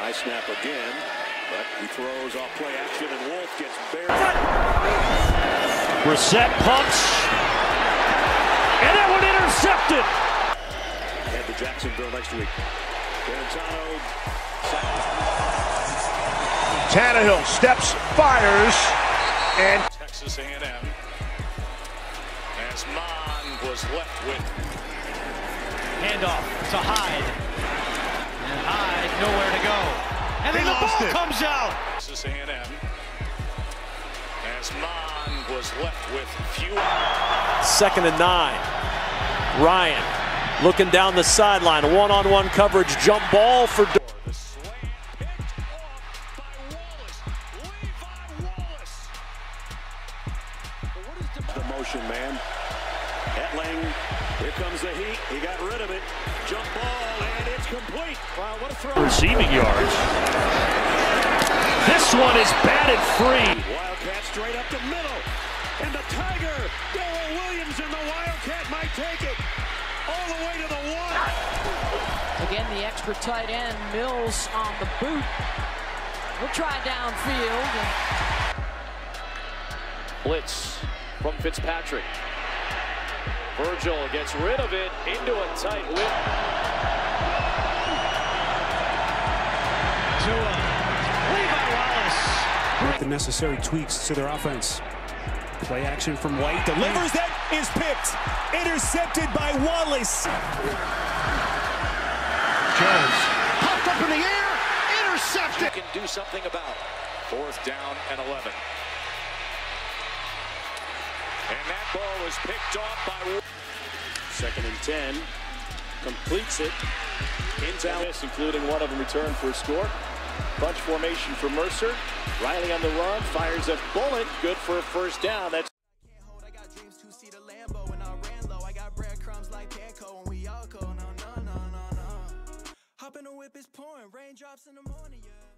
High snap again, but he throws off play action, and Wolf gets buried. Brissett pumps, and that one intercepted. Head to Jacksonville next week. Guarantano. Tannehill steps, fires, and Texas A&M. As Mon was left with Handoff to Hyde. And Hyde nowhere to go. And then the ball it. comes out. Texas A&M. As Mon was left with few Second and nine. Ryan looking down the sideline. One on one coverage. Jump ball for. The slam picked off by Wallace. Levi Wallace. But what is the, the motion man? Etling, here comes the heat. He got rid of it. Jump ball, and it's complete. Wow, what a throw. Receiving yards. This one is batted free. Wildcat straight up the middle. And the Tiger, Darrel Williams, and the Wildcat might take it all the way to the one. Again, the extra tight end, Mills on the boot. We'll try downfield. Blitz from Fitzpatrick. Virgil gets rid of it into a tight whip. Levi Wallace. the necessary tweaks to their offense. Play action from White. Delivers that is picked. Intercepted by Wallace. Jones popped up in the air, intercepted. You can do something about. Fourth down and 11. And that ball was picked off by. Second and 10. Completes it. In town. including one of them returned for a score. Bunch formation for Mercer. Riley on the run, fires a bullet, good for a first down. That's I got dreams to see the Lambo and I ran low. I got breadcrumbs like Panko and we all go no no no no no. Hop in the whip is pouring, raindrops in the morning. Yeah.